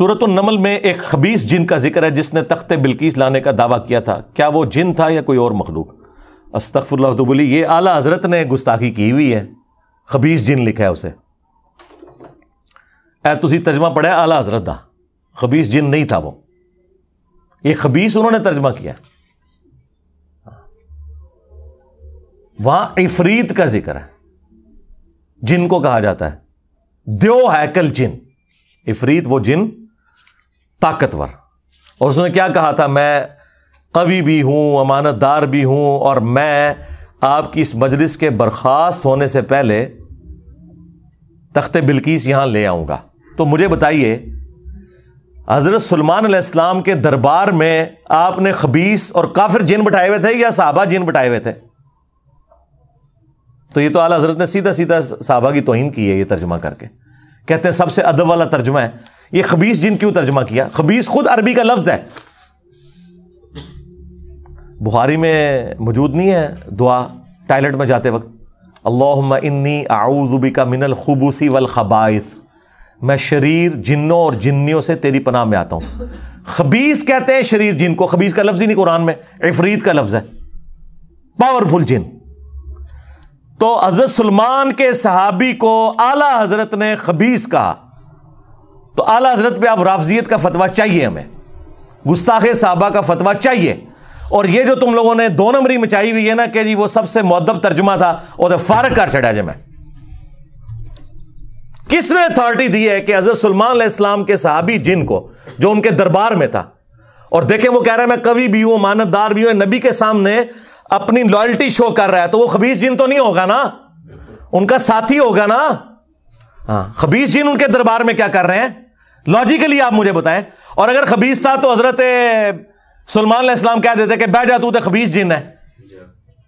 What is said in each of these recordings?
सूरत नमल में एक खबीस जिन का ज़िक्र है जिसने तख्त बिल्किस लाने का दावा किया था। क्या वो जिन था या कोई और मखलूक? अस्तफ़ुल्ला तो ये आला हज़रत ने गुस्ताखी की हुई है। खबीस जिन लिखा है उसे। ए तुम तर्जमा पढ़ा आला हज़रत का खबीस जिन नहीं था वो। ये खबीस उन्होंने तर्जमा किया। वहाँ इफरीत का ज़िक्र है। जिन को कहा जाता है। द्यो हैकल जिन। इफरीत वो जिन ताकतवर। और उसने क्या कहा था? मैं कवि भी हूँ, अमानतदार भी हूँ, और मैं आपकी इस मजलिस के बर्खास्त होने से पहले तख्त बिल्किस यहाँ ले आऊँगा। तो मुझे बताइए, हज़रत सलमान इस्लाम के दरबार में आपने खबीस और काफिर जिन बिठाए हुए थे या साहबा जिन बिठाए हुए थे? तो ये तो आला हज़रत ने सीधा सीधा साहबा की तोहिन की है ये तर्जमा करके। कहते हैं, सबसे अदब वाला तर्जमा है। ये खबीस जिन क्यों तर्जमा किया? खबीस खुद अरबी का लफ्ज है। बुखारी में मौजूद नहीं है दुआ, टॉयलेट में जाते वक्त अल्लाह इन्नी आऊजुबी का मिनल खबूसी वल खबाइस। मैं शरीर जिन्नों और जिन्नियों से तेरी पनाह में आता हूँ। खबीस कहते हैं शरीर जिन को। खबीस का लफ्ज ही नहीं कुरान में इफरीत का लफ्ज है। पावरफुल जिन। तो हज़रत सलमान के सहाबी को आला हज़रत ने खबीस कहा तो आला हज़रत पे आप राफजियत का फतवा चाहिए हमें। गुस्ताखे साहबा का फतवा चाहिए। और ये जो तुम लोगों ने दो नंबरी मचाई हुई है ना कि जी वो सबसे मुद्दब तर्जुमा था और फारक कर चढ़ा जब किसने अथॉरिटी दी है कि हज़रत सलमान इस्लाम के साहबी जिन को, जो उनके दरबार में था। और देखें वो कह रहा है, मैं कवि भी हूँ, मानतदार भी हूँ, नबी के सामने अपनी लॉयल्टी शो कर रहा है। तो वो खबीस जिन तो नहीं होगा ना? उनका साथी होगा ना? हाँ खबीस जीन उनके दरबार में क्या कर रहे हैं? लॉजिकली आप मुझे बताएँ। और अगर खबीस था तो हज़रत सलमान इस्लाम कह देते कि बैठ जा, तू तो खबीस जिन है।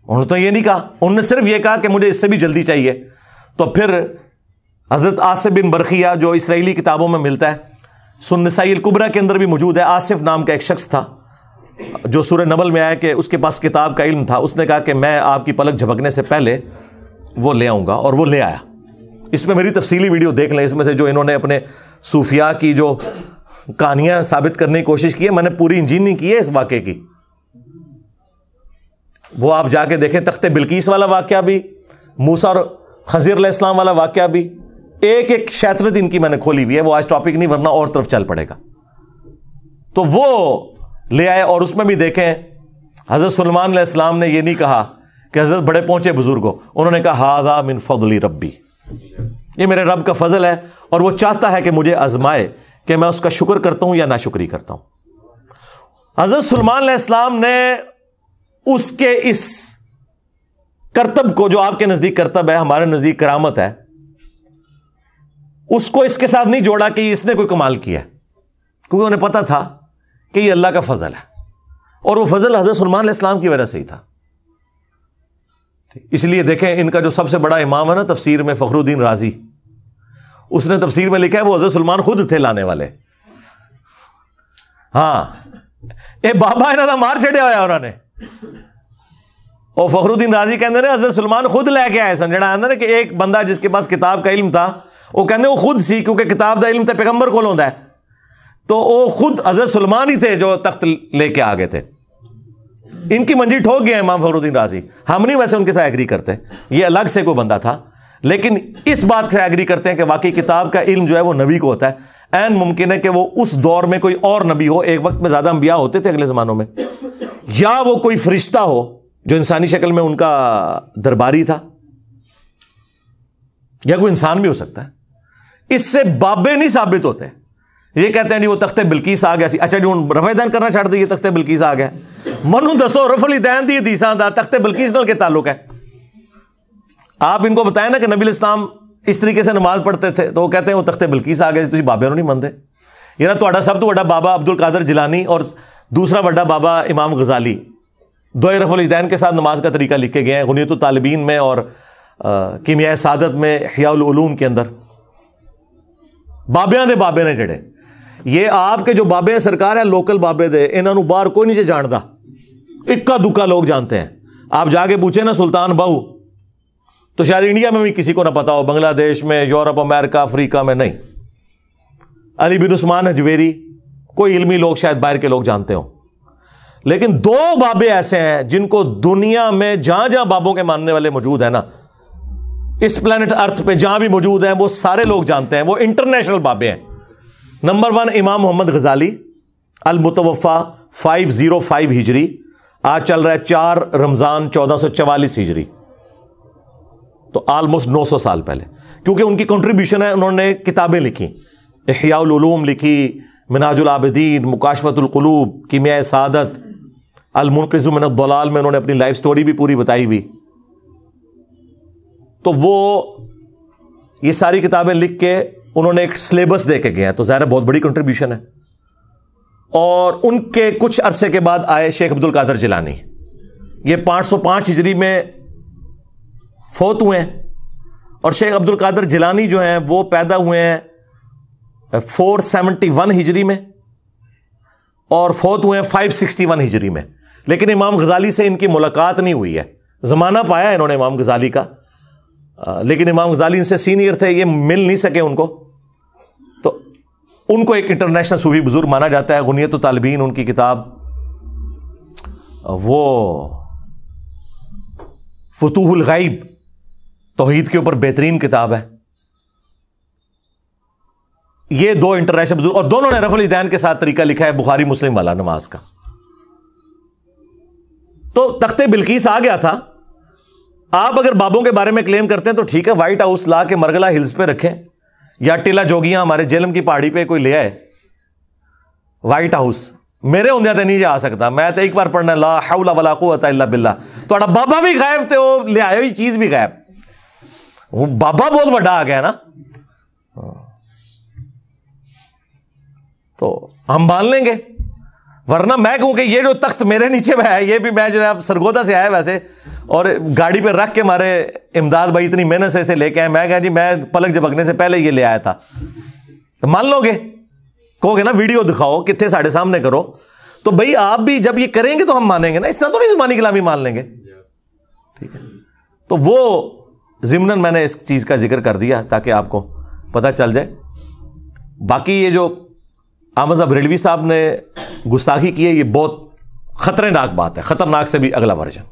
उन्होंने तो ये नहीं कहा। उन्होंने सिर्फ़ ये कहा कि मुझे इससे भी जल्दी चाहिए। तो फिर हज़रत आसिफ बिन बरखिया जो इसराइली किताबों में मिलता है सुनसाइल कुबरा के अंदर भी मौजूद है। आसिफ नाम का एक शख्स था, जो सूर्य नबल में आया कि उसके पास किताब का इल्म था। उसने कहा कि मैं आपकी पलक झपकने से पहले वो ले आऊँगा और वो ले आया। इसमें मेरी तफसीली वीडियो देख लें, इसमें से जो इन्होंने अपने सूफिया की जो कहानियाँ साबित करने की कोशिश की है, मैंने पूरी इंजीनियरिंग की है इस वाक्य की। वो आप जाके देखें, तख्ते बिल्किस वाला वाक्य भी, मूसा और खजीर इस्लाम वाला वाक्य भी, एक एक शैतरत इनकी मैंने खोली हुई है, वो आज टॉपिक नहीं, वरना और तरफ़ चल पड़ेगा। तो वो ले आए और उसमें भी देखें, हज़रत सलमान इस्लाम ने यह नहीं कहा कि हज़रत बड़े पहुँचे बुजुर्गो, उन्होंने कहा, हाजा मिन फजली रब्बी। ये मेरे रब का फजल है और वो चाहता है कि मुझे आजमाए कि मैं उसका शुक्र करता हूँ या ना शुक्री करता हूँ। हज़रत सलमान इस्लाम ने उसके इस करतब को, जो आपके नज़दीक करतब है, हमारे नज़दीक करामत है, उसको इसके साथ नहीं जोड़ा कि इसने कोई कमाल किया क्योंकि उन्हें पता था कि ये अल्लाह का फजल है। और वो फजल हज़रत सलमान इस्लाम की वजह से ही था। इसलिए देखें, इनका जो सबसे बड़ा इमाम है ना, तफसीर में फखरुद्दीन राज़ी। उसने तफसीर में लिखा है, वो हज़रत सलमान खुद थे लाने वाले। हाँ। ये बाबा इन्हों का मार छड़िया होया उन्होंने। और फखरुद्दीन राज़ी कहते हैं हज़रत सलमान खुद लैके आए सन। जरा आंदा ना कि एक बंदा जिसके पास किताब का इल्म था, वो कहते वो खुद सी, क्योंकि किताब का इल्म तो पैगंबर को तो वो खुद हज़रत सलमान ही थे जो तख्त लेके आ गए थे। इनकी मंजिल ठोक गए इमाम फखरुद्दीन राज़ी। हम नहीं वैसे उनके साथ एग्री करते। ये अलग से कोई बंदा था। लेकिन इस बात से एग्री करते हैं कि वाकई किताब का इल्म जो है वो नबी को होता है। एन मुमकिन है कि वो उस दौर में कोई और नबी हो। एक वक्त में ज़्यादा अंबिया होते थे अगले जमानों में। या वो कोई फरिश्ता हो जो इंसानी शक्ल में उनका दरबारी था। या कोई इंसान भी हो सकता है। इससे बाबे नहीं साबित होते। ये कहते हैं जी, वो तख्ते बिल्किस आ गया। अच्छा जी हूँ रफेदैन करना छड़ दिए तख्ते बिल्किस आ गया। मनु दसो रफली दैन दी हदीसा का तख्ते बिल्किस के ताल्लुक है। आप इनको बताएँ ना कि नबी इस्लाम इस तरीके से नमाज़ पढ़ते थे तो वो कहते हैं, वो तख्ते बिल्किस आ गए तुम बाबे नहीं मनते ये ना सब तो बड़ा बाबा अब्दुल कादर जिलानी और दूसरा बड़ा बाबा इमाम गजाली। दो रफुलदैन के साथ नमाज़ का तरीका लिखे गए हैं गुनीत तालबीन में और किमिया सादत में हयालूम के अंदर। बाबिया के बाबे ने जड़े ये आपके जो बाबे सरकार है, लोकल बाबे दे इन्होंने बाहर कोई नहीं जानता इक्का दुक्का लोग जानते हैं। आप जाके पूछे ना, सुल्तान बहू तो शायद इंडिया में भी किसी को ना पता हो, बांग्लादेश में, यूरोप, अमेरिका, अफ्रीका में नहीं। अली बिन उस्मान हजवेरी कोई इल्मी लोग शायद बाहर के लोग जानते हो। लेकिन दो बाबे ऐसे हैं जिनको दुनिया में जहाँ जहाँ बाबों के मानने वाले मौजूद है ना, इस प्लेनेट अर्थ पे जहाँ भी मौजूद हैं, वो सारे लोग जानते हैं, वो इंटरनेशनल बाबे हैं। नंबर वन इमाम मोहम्मद गजाली अल मुतवफ़ा फाइव ज़ीरो फाइव हिजरी आज चल रहा है चार रमज़ान चौदह सौ चवालीस हिजरी। तो ऑलमोस्ट नौ सौ साल पहले। क्योंकि उनकी कंट्रीब्यूशन है, उन्होंने किताबें लिखी। एहयाउलूम लिखी, मिनाजुल आबदीन मुकाशफतुलकलूब कीमिया सादत अलमुनकजुमनदलाल में उन्होंने अपनी लाइफ स्टोरी भी पूरी बताई हुई। तो वो, ये सारी किताबें लिख के उन्होंने एक सिलेबस दे के हैं। तो ज़ाहिर बहुत बड़ी कंट्रीब्यूशन है। और उनके कुछ अरसे के बाद आए शेख अब्दुल कादर जिलानी। ये 505 हिजरी में फोत हुए हैं और शेख अब्दुल कादर जिलानी जो हैं, वो पैदा हुए हैं 471 हिजरी में और फोत हुए हैं 561 हिजरी में। लेकिन इमाम गजाली से इनकी मुलाकात नहीं हुई है। ज़माना पाया इन्होंने इमाम गजाली का। लेकिन इमाम गजाली इनसे सीनियर थे, ये मिल नहीं सके उनको। उनको एक इंटरनेशनल सूफी बुज़ुर्ग माना जाता है गुनियत तालबीन उनकी किताब, वो फतूहुल गाइब, तोहीद के ऊपर बेहतरीन किताब है। ये दो इंटरनेशनल बुज़ुर्ग, और दोनों ने रफल दैन के साथ तरीका लिखा है, बुखारी, मुस्लिम वाला नमाज़ का। तो तख्ते बिल्किस आ गया था। आप अगर बाबों के बारे में क्लेम करते हैं तो ठीक है व्हाइट हाउस ला के मरगला हिल्स पे रखें। या टीला जोगियाँ हमारे जेलम की पहाड़ी पे कोई ले आए। व्हाइट हाउस मेरे तो नहीं जा सकता। मैं तो एक बार पढ़ना, ला कुवत इल्ला बिल्ला। तो बाबा भी गायब थे वो ले आए चीज़ भी गायब। वो बाबा बहुत बड़ा आ गया ना। तो हम मान लेंगे। वरना मैं कहूँ कि ये जो तख्त मेरे नीचे में है, ये भी मैं जो है सरगोदा से आया वैसे, और गाड़ी पे रख के मारे इमदाद भाई इतनी मेहनत से इसे लेके आए। मैं कहा जी, मैं पलक झपकने से पहले ये ले आया था। तो मान लोगे, कहोगे ना, वीडियो दिखाओ, कितने साढ़े सामने करो। तो भाई आप भी जब ये करेंगे तो हम मानेंगे ना इतना तो नहीं जुबानी कलामी मान लेंगे। ठीक है? तो वो जिमनन मैंने इस चीज़ का ज़िक्र कर दिया ताकि आपको पता चल जाए। बाकी ये जो अहमद साहब रेलवी साहब ने गुस्ताखी की है, ये बहुत खतरनाक बात है, खतरनाक से भी अगला वर्जन।